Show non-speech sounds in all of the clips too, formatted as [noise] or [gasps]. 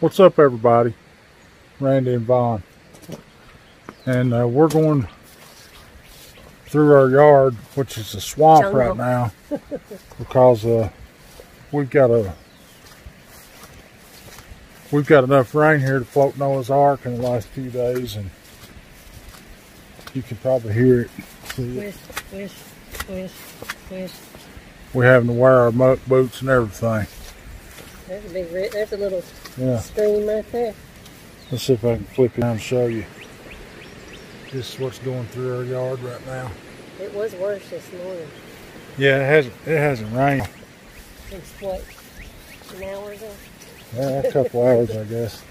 What's up, everybody? Randy and Von. And uh, we're going through our yard, which is a swamp Jungle. right now, because uh, we've got a we've got enough rain here to float Noah's Ark in the last few days, and you can probably hear it. We're having to wear our muck boots and everything. There's a big, there's a little Yeah. stream right there. Let's see if I can flip it and show you. This is what's going through our yard right now. It was worse this morning. Yeah, it hasn't it hasn't rained. Since what, an hour ago? Yeah, a couple hours, I guess. [laughs]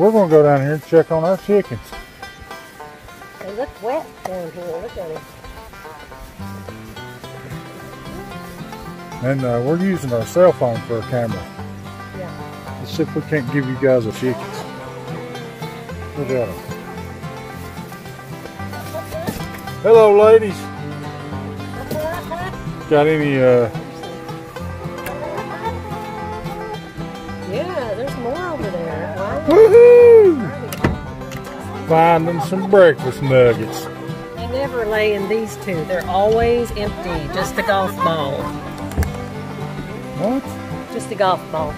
we're going to go down here and check on our chickens. They look wet down here. Look at it. And uh, we're using our cell phone for a camera. Yeah. Let's see if we can't give you guys a chickens. Look at them. Hello, ladies. Got any, uh, woohoo! Finding some breakfast nuggets. They never lay in these two. They're always empty. Just a golf ball. What? Just a golf ball.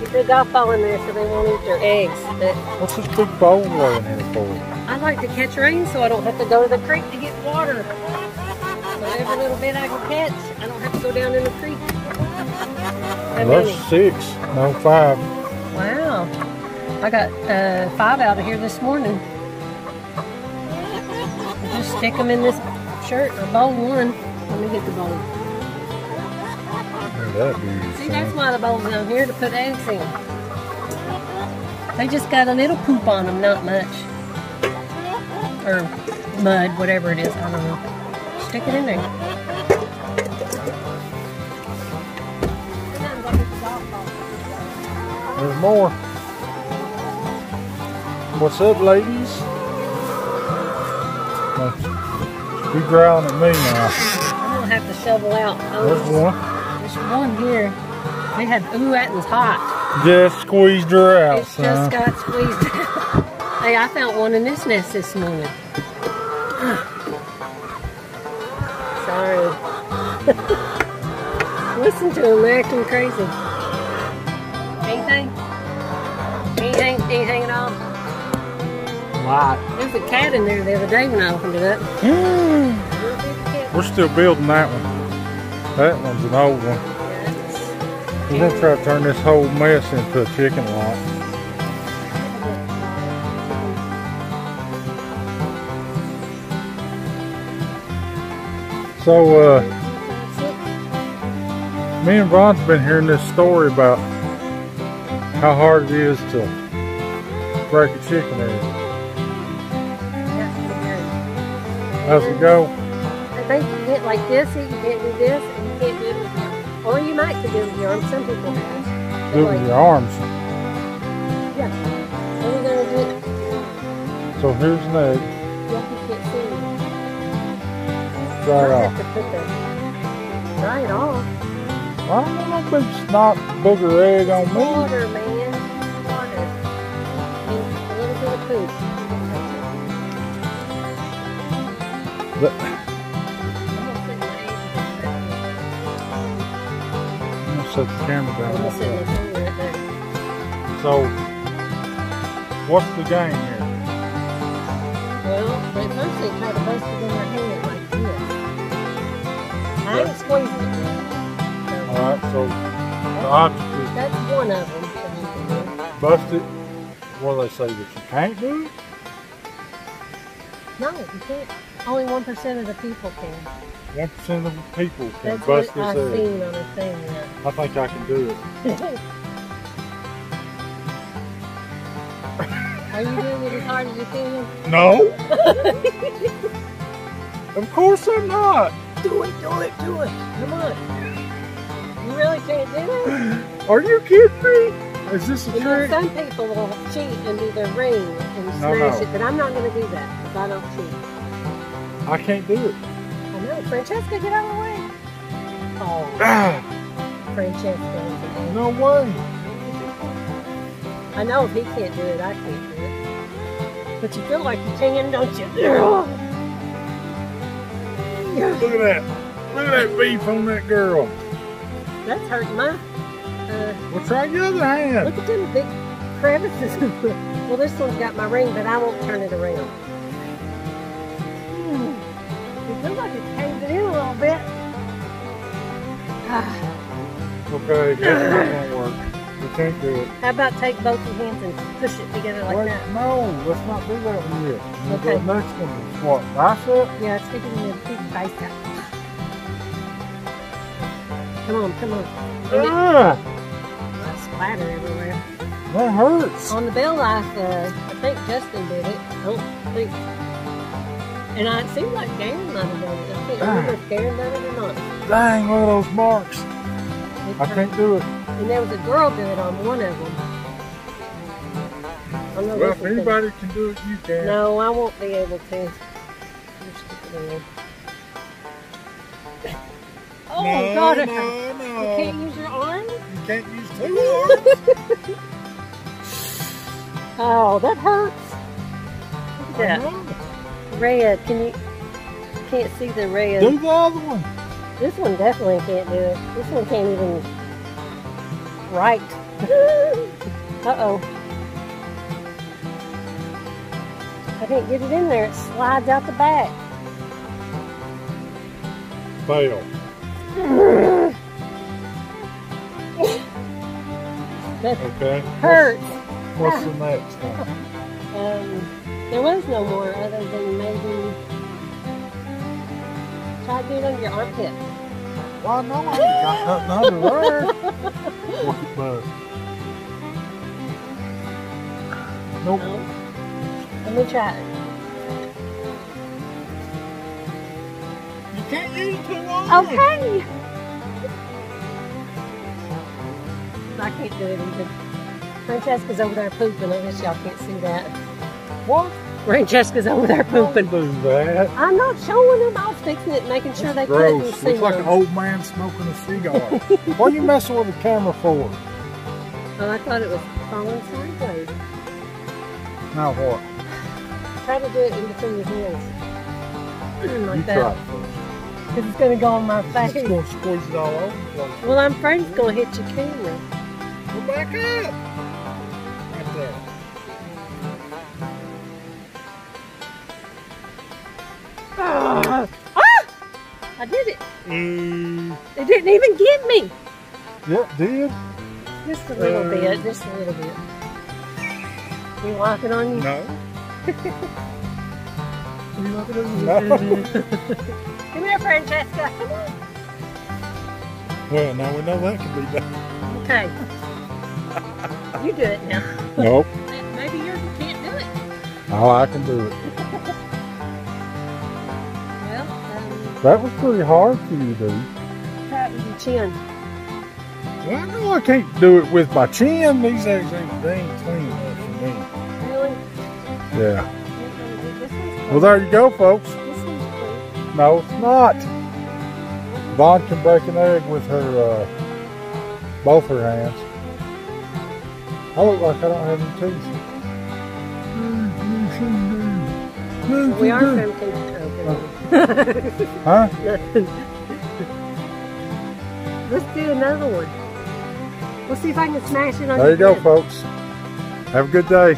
Keep the golf ball in there so they won't eat their eggs. But What's this big bowl laying here for? I like to catch rain so I don't have to go to the creek to get water. So every little bit I can catch, I don't have to go down in the creek. That's six, no five. I got uh, five out of here this morning. Just stick them in this shirt or bowl one. Let me get the bowl. That. See, that's why the bowl's down here to put eggs in. They just got a little poop on them, not much. Or mud, whatever it is. I don't know. Stick it in there. There's more. What's up, ladies? You growling at me now. I'm gonna have to shovel out. Oh, there's Oh, one. there's one here. They had ooh, that one's hot. Just squeezed her out, It's son. just got squeezed out. [laughs] hey, I found one in this nest this morning. [sighs] Sorry. [laughs] Listen to him acting crazy. Anything? Anything? Anything at all? Lot. There's a cat in there the other day when I opened it up. [gasps] We're still building that one. That one's an old one. We're gonna try to turn this whole mess into a chicken lot. So, uh, me and Von's been hearing this story about how hard it is to break a chicken egg. How's it go? I think you get like this, you can't do this, and you can't do it with your. Or you might could do it with your arm. Some people have. Do it with like, your arms. yeah. What are gonna do? So here's an egg. Yeah, you can't see it. Dry it off. have to put the dry it off. I don't want no big snot booger egg on me. Water, man. Water. And a little bit of poop. But I'm gonna put my eggs in I'm gonna set the camera there. I'm gonna down. sit my finger right there. So, what's the game here? Well, at first they try to bust it in their hand like this. I ain't squeezing it. So All right, so the object is that's one of them that you can do. is bust it. What do they say that you can't do? it? No, you can't. Only one percent of the people can. One percent of the people can That's bust what this I've seen on a thing. Yeah. I think I can do it. [laughs] Are you doing it as hard as you can? No. of course I'm not. Do it, do it, do it. Come on. You really can't do it? Are you kidding me? Is this a You know, trick? some people will cheat and do their ring and No, smash no. it, but I'm not going to do that because I don't cheat. I can't do it. I know. Francesca, get out of the way. Oh, Ah, Francesca. no way. I know if he can't do it, I can't do it. But you feel like you can, don't you? Look at that. Look at that beef on that girl. That's hurting my. Well, try the other hand. look at them big crevices. [laughs] well, this one's got my ring, but I won't turn it around. Hmm. It feels like it's caving in a little bit. Okay, that won't work. We can't do it. How about take both your hands and push it together like Wait, that? no, let's not do that one yet. Okay. The next one is what? Bicep? Yeah, stick it in the big bicep. Come on, come on. Ah, splatter everywhere. that hurts. On the Bell Life, uh, I think Justin did it. I don't think. And I, it seemed like Darren might have done it. I can't remember if Darren done it or not. Dang, look at those marks. It I can't do it. And there was a girl do it on one of them. Well, if anybody can do it, you can. No, I won't be able to. Just stick it in there. Oh, no, God. no, no. You can't use your can't use two arms. [laughs] Oh, that hurts. Look I at that. Red. Can you... Can't see the red. Do the other one. This one definitely can't do it. This one can't even write. [laughs] Uh-oh. I can't get it in there. It slides out the back. Fail. [laughs] Okay. hurts. What's, what's the next one? [laughs] Um, there was no more other than maybe try to do it on your armpit. Well, no, I ain't got nothing under at that. [laughs] Nope. No. Let me try it. You can't use two arms. Okay. I can't do it either. Francesca's over there pooping. I guess y'all can't see that. What? Francesca's over there Don't pooping. do that. I'm not showing them. I was fixing it, making sure they couldn't Gross. see Looks like an old man smoking a cigar. what are you messing with the camera for? Oh, I thought it was falling sideways. Now what? Try to do it in between your hands. like you that. try. Because it's going to go on my face. It's face. going to squeeze it all over. Well, I'm afraid it's going to hit your camera. Go back up. Right there. Ah! I did it. Mm. It didn't even get me. Yep, did. Just a little Uh, bit. Just a little bit. You walking on you? No. [laughs] You walking on you? No. [laughs] Come here, Francesca. Come on. Well, now we know that can be done. Okay. You do it now. Nope. Maybe you can't do it. Oh, I can do it. Well, um, That was pretty hard for you to do. it with your chin. Well, I know I can't do it with my chin. These eggs ain't, they ain't clean enough for me. Really? Yeah. Well, there you go, folks. This one's clean. No, it's not. Von can break an egg with her, uh, both her hands. I look like I don't have any teeth. We are from Kentucky. Huh? [laughs] Let's do another one. We'll see if I can smash it on There you go, folks. Have a good day.